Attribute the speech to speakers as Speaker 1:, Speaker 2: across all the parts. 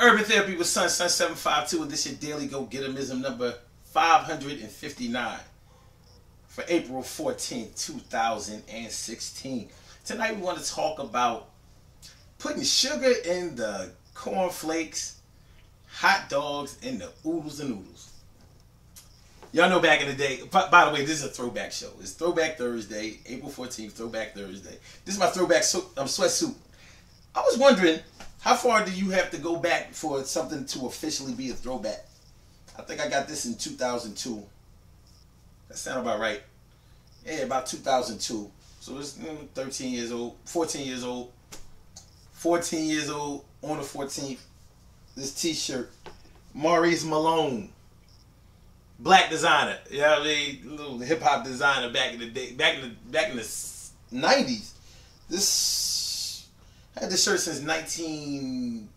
Speaker 1: Urban Therapy with Sun, Sun 752. This your daily go getism number 559 for April 14th, 2016. Tonight we want to talk about putting sugar in the cornflakes, hot dogs, and the oodles and noodles. Y'all know back in the day, by the way, this is a throwback show. It's Throwback Thursday, April 14th, Throwback Thursday. This is my throwback so, um, sweatsuit. I was wondering, how far do you have to go back for something to officially be a throwback? I think I got this in 2002. That sound about right. Yeah, about 2002. So it's 13 years old, 14 years old. 14 years old on the 14th. This t-shirt. Maurice Malone. Black designer. You know I mean? Little hip hop designer back in the day. Back in the back in the 90s. This I had this shirt since 19,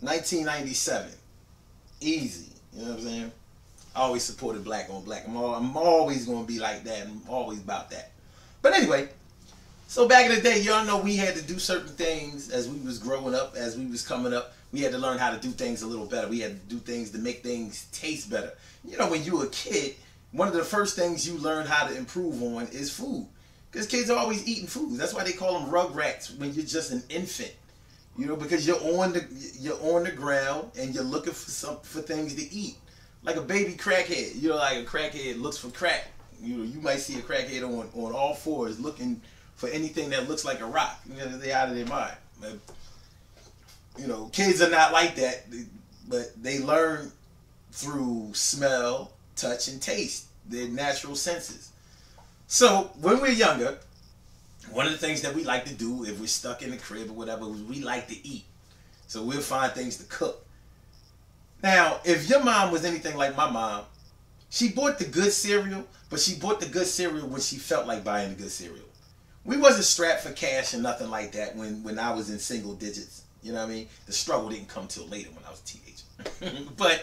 Speaker 1: 1997. Easy. You know what I'm saying? I always supported black on black. I'm, all, I'm always going to be like that. I'm always about that. But anyway, so back in the day, y'all know we had to do certain things as we was growing up, as we was coming up. We had to learn how to do things a little better. We had to do things to make things taste better. You know, when you were a kid, one of the first things you learn how to improve on is food. Because kids are always eating food. That's why they call them rugrats when you're just an infant. You know, because you're on the you're on the ground and you're looking for some for things to eat. Like a baby crackhead. You know, like a crackhead looks for crack. You know, you might see a crackhead on, on all fours looking for anything that looks like a rock. You know, they out of their mind. But, you know, kids are not like that, but they learn through smell, touch, and taste. Their natural senses. So when we're younger, one of the things that we like to do if we're stuck in the crib or whatever is we like to eat. So we'll find things to cook. Now, if your mom was anything like my mom, she bought the good cereal, but she bought the good cereal when she felt like buying the good cereal. We wasn't strapped for cash or nothing like that when, when I was in single digits. You know what I mean? The struggle didn't come till later when I was a teenager. but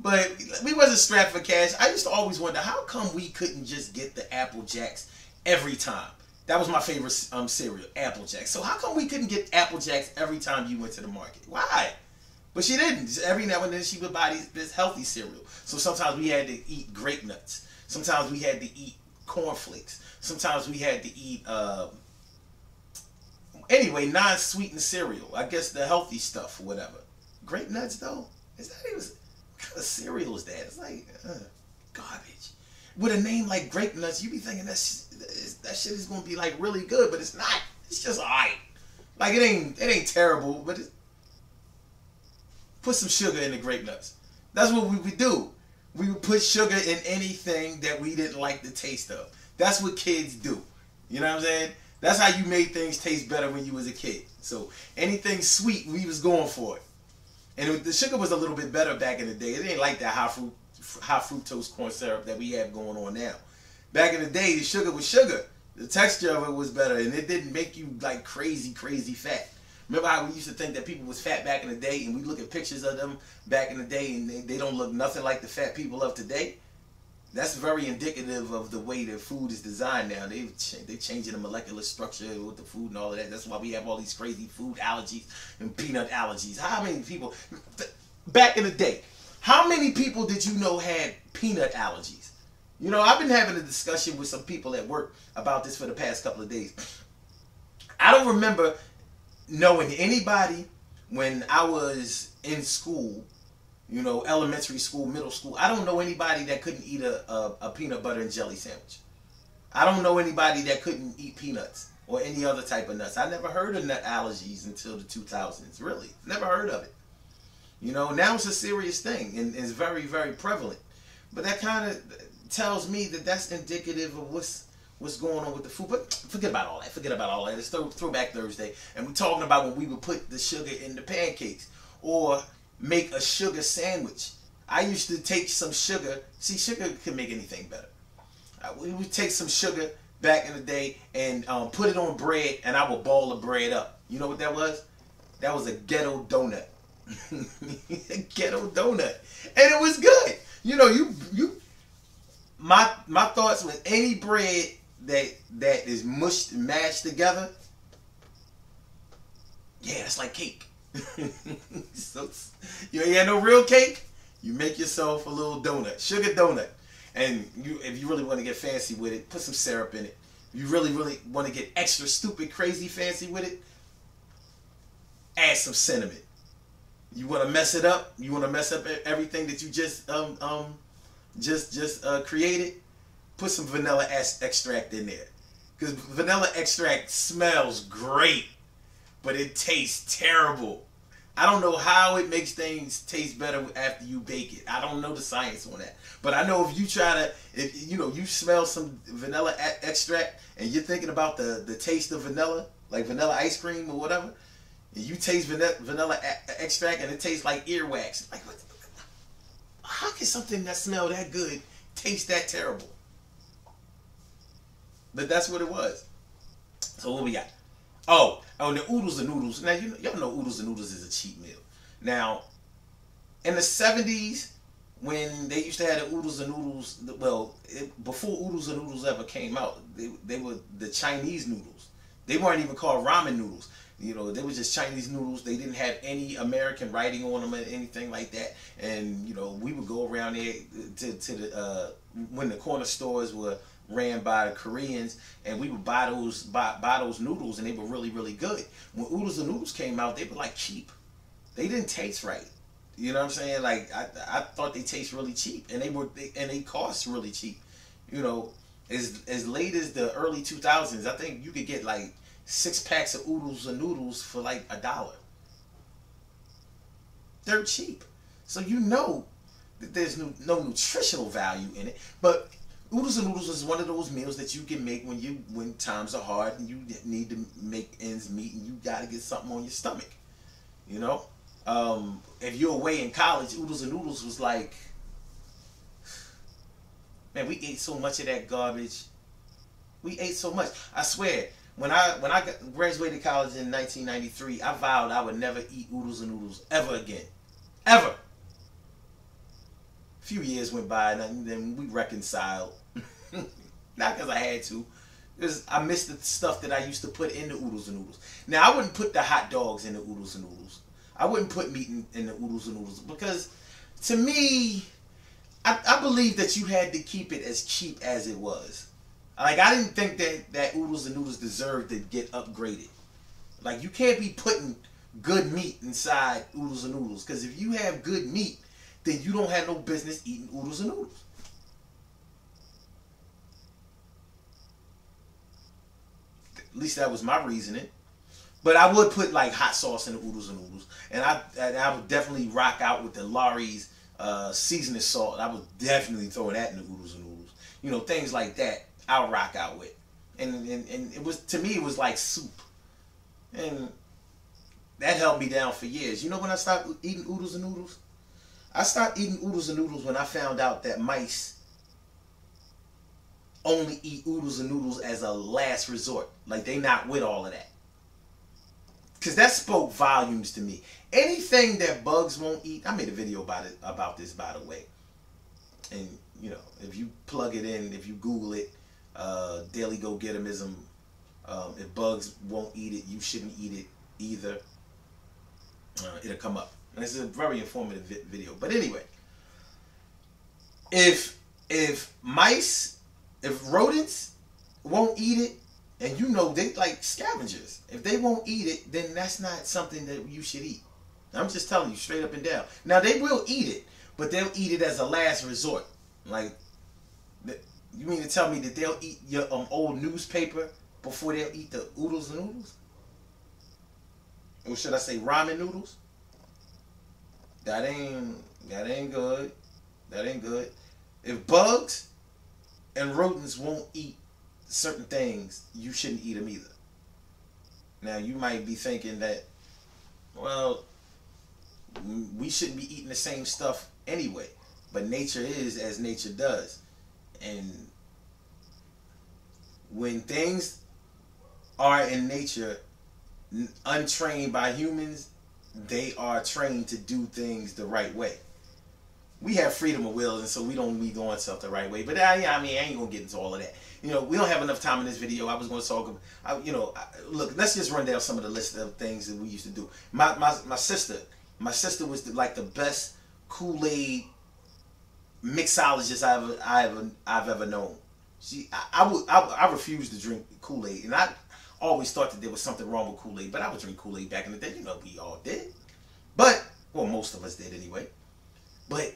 Speaker 1: but we wasn't strapped for cash. I used to always wonder how come we couldn't just get the Apple Jacks every time. That was my favorite um, cereal, Apple Jacks. So how come we couldn't get Apple Jacks every time you went to the market? Why? But she didn't. Every now and then she would buy this healthy cereal. So sometimes we had to eat grape nuts. Sometimes we had to eat cornflakes. Sometimes we had to eat, uh, anyway, non-sweetened cereal. I guess the healthy stuff whatever. Grape nuts though? Is that even, kind of cereal is that? It's like, uh, garbage. With a name like grape nuts, you be thinking that's that shit is gonna be like really good, but it's not. It's just alright. Like it ain't it ain't terrible, but it, put some sugar in the grape nuts. That's what we would do. We would put sugar in anything that we didn't like the taste of. That's what kids do. You know what I'm saying? That's how you made things taste better when you was a kid. So anything sweet, we was going for it. And the sugar was a little bit better back in the day. It ain't like that high high fructose corn syrup that we have going on now. Back in the day, the sugar was sugar. The texture of it was better, and it didn't make you like crazy, crazy fat. Remember how we used to think that people was fat back in the day, and we look at pictures of them back in the day, and they, they don't look nothing like the fat people of today? That's very indicative of the way that food is designed now. They they changing the molecular structure with the food and all of that. That's why we have all these crazy food allergies and peanut allergies. How many people back in the day? How many people did you know had peanut allergies? You know, I've been having a discussion with some people at work about this for the past couple of days. I don't remember knowing anybody when I was in school, you know, elementary school, middle school. I don't know anybody that couldn't eat a, a, a peanut butter and jelly sandwich. I don't know anybody that couldn't eat peanuts or any other type of nuts. I never heard of nut allergies until the 2000s. Really, never heard of it. You know, now it's a serious thing and it's very, very prevalent. But that kind of tells me that that's indicative of what's what's going on with the food. But forget about all that. Forget about all that. It's throw, Throwback Thursday, and we're talking about when we would put the sugar in the pancakes or make a sugar sandwich. I used to take some sugar. See, sugar can make anything better. Uh, we would take some sugar back in the day and um, put it on bread, and I would ball the bread up. You know what that was? That was a ghetto donut. a ghetto donut, and it was good. You know, you you my my thoughts with any bread that that is mushed and mashed together, yeah, it's like cake. so, you ain't got no real cake. You make yourself a little donut, sugar donut, and you if you really want to get fancy with it, put some syrup in it. If you really really want to get extra stupid, crazy fancy with it, add some cinnamon. You want to mess it up? You want to mess up everything that you just um um just just uh, created? Put some vanilla extract in there, because vanilla extract smells great, but it tastes terrible. I don't know how it makes things taste better after you bake it. I don't know the science on that. But I know if you try to, if you know, you smell some vanilla extract and you're thinking about the the taste of vanilla, like vanilla ice cream or whatever, and you taste vanilla, extract and it tastes like earwax. Like, what, how can something that smell that good taste that terrible? But that's what it was. So what we got? Oh, oh, the oodles and noodles. Now you y'all know oodles and noodles is a cheap meal. Now, in the seventies, when they used to have the oodles and noodles, well, it, before oodles and noodles ever came out, they, they were the Chinese noodles. They weren't even called ramen noodles. You know, they were just Chinese noodles. They didn't have any American writing on them or anything like that. And you know, we would go around there to to the uh, when the corner stores were ran by the Koreans, and we would buy those buy, buy those noodles, and they were really really good. When oodles and noodles came out, they were like cheap. They didn't taste right. You know what I'm saying? Like I, I thought they taste really cheap, and they were they, and they cost really cheap. You know, as as late as the early 2000s, I think you could get like six packs of oodles and noodles for like a dollar. They're cheap, so you know that there's no, no nutritional value in it. But oodles and noodles is one of those meals that you can make when you when times are hard and you need to make ends meet and you got to get something on your stomach. You know, um, if you're away in college, oodles and noodles was like, man, we ate so much of that garbage. We ate so much. I swear, when I when I graduated college in 1993, I vowed I would never eat oodles and noodles ever again, ever. Few years went by, and then we reconciled. Not because I had to, because I missed the stuff that I used to put in the oodles and noodles. Now I wouldn't put the hot dogs in the oodles and noodles. I wouldn't put meat in, in the oodles and noodles because, to me, I, I believe that you had to keep it as cheap as it was. Like I didn't think that that oodles and noodles deserved to get upgraded. Like you can't be putting good meat inside oodles and noodles because if you have good meat, then you don't have no business eating oodles and noodles. At least that was my reasoning. But I would put like hot sauce in the oodles and noodles, and I and I would definitely rock out with the Lawry's uh, seasoning salt. I would definitely throw that in the oodles and noodles. You know things like that. I'll rock out with, and, and and it was to me it was like soup, and that held me down for years. You know when I stopped eating oodles and noodles? I stopped eating oodles and noodles when I found out that mice only eat oodles and noodles as a last resort. Like they not with all of that. Cause that spoke volumes to me. Anything that bugs won't eat, I made a video about it about this by the way. And you know, if you plug it in, if you Google it, uh, daily go getimism. Um, if bugs won't eat it, you shouldn't eat it either. Uh, it'll come up. And this is a very informative vi video. But anyway, if if mice, if rodents won't eat it, and you know they like scavengers, if they won't eat it, then that's not something that you should eat. I'm just telling you straight up and down. Now they will eat it, but they'll eat it as a last resort. Like you mean to tell me that they'll eat your um, old newspaper before they'll eat the oodles and noodles? Or should I say ramen noodles? That ain't that ain't good. That ain't good. If bugs and rodents won't eat certain things, you shouldn't eat them either. Now you might be thinking that, well, we shouldn't be eating the same stuff anyway. But nature is as nature does. And when things are in nature untrained by humans, they are trained to do things the right way. we have freedom of will, and so we don't be doing stuff the right way. But I, uh, I mean, I ain't gonna get into all of that. You know, we don't have enough time in this video. I was to talk. I, you know, I, look, let's just run down some of the list of things that we used to do. My my my sister, my sister was the, like the best Kool Aid mixologist I've ever, I've I've ever known. She, I, I would, I, I refused to drink Kool Aid, and I always thought that there was something wrong with Kool Aid, but I would drink Kool Aid back in the day. You know, we all did. But well, most of us did anyway. But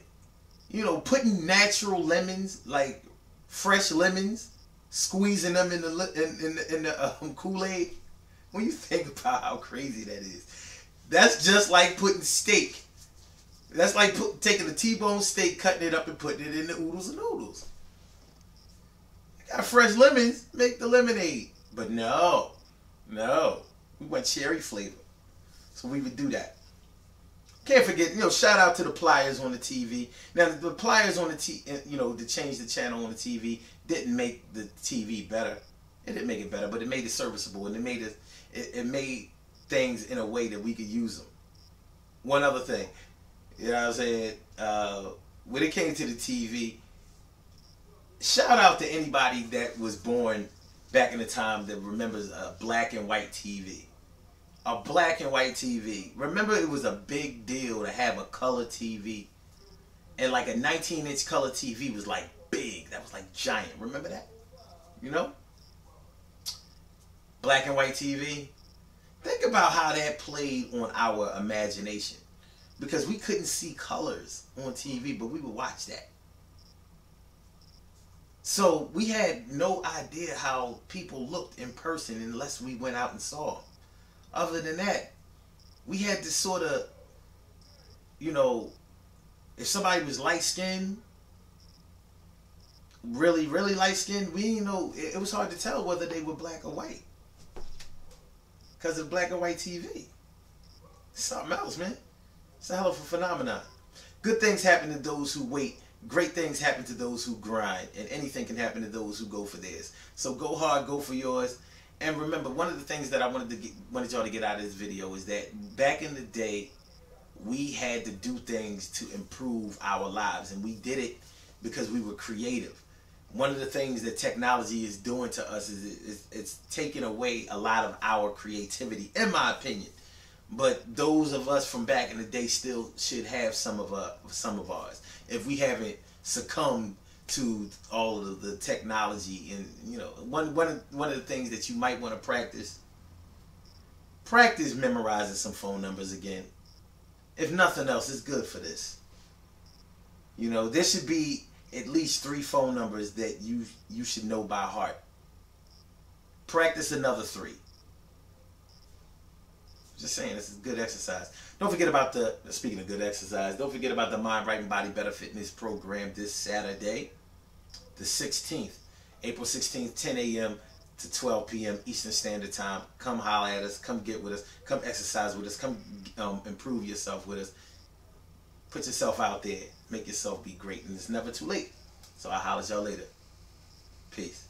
Speaker 1: you know, putting natural lemons, like fresh lemons, squeezing them in the in in the, in the um, Kool Aid. When you think about how crazy that is, that's just like putting steak. That's like put, taking a T-bone steak, cutting it up, and putting it in the oodles and noodles. Got fresh lemons, make the lemonade. But no, no, we went cherry flavor, so we would do that. Can't forget, you know, shout out to the pliers on the TV. Now, the pliers on the T, you know, to change the channel on the TV didn't make the TV better. It didn't make it better, but it made it serviceable and it made it, it, it made things in a way that we could use them. One other thing, you know what I'm saying? Uh, when it came to the TV, shout out to anybody that was born back in the time that remembers a black and white TV a black and white TV. Remember, it was a big deal to have a color TV, and like a 19 inch color TV was like big. That was like giant. Remember that? You know? Black and white TV. Think about how that played on our imagination. Because we couldn't see colors on TV, but we would watch that. So we had no idea how people looked in person unless we went out and saw other than that, we had to sort of, you know, if somebody was light skinned, really, really light skinned, we didn't know, it, it was hard to tell whether they were black or white. Because of black and white TV. Something else, man. It's a hell of a phenomenon. Good things happen to those who wait. Great things happen to those who grind. And anything can happen to those who go for theirs. So go hard, go for yours. And remember, one of the things that I wanted to get, wanted y'all to get out of this video is that back in the day, we had to do things to improve our lives, and we did it because we were creative. One of the things that technology is doing to us is, it's taking away a lot of our creativity, in my opinion. But those of us from back in the day still should have some of uh, some of ours. If we haven't succumbed to all of the technology and you know one one of, one of the things that you might want to practice practice memorizing some phone numbers again. If nothing else it's good for this. You know there should be at least three phone numbers that you you should know by heart. Practice another three just saying this is good exercise don't forget about the speaking of good exercise don't forget about the mind right and body better fitness program this saturday the 16th, April 16th, 10 a.m. to 12 p.m. Eastern Standard Time. Come holler at us. Come get with us. Come exercise with us. Come um, improve yourself with us. Put yourself out there. Make yourself be great. And it's never too late. So I'll holler at y'all later. Peace.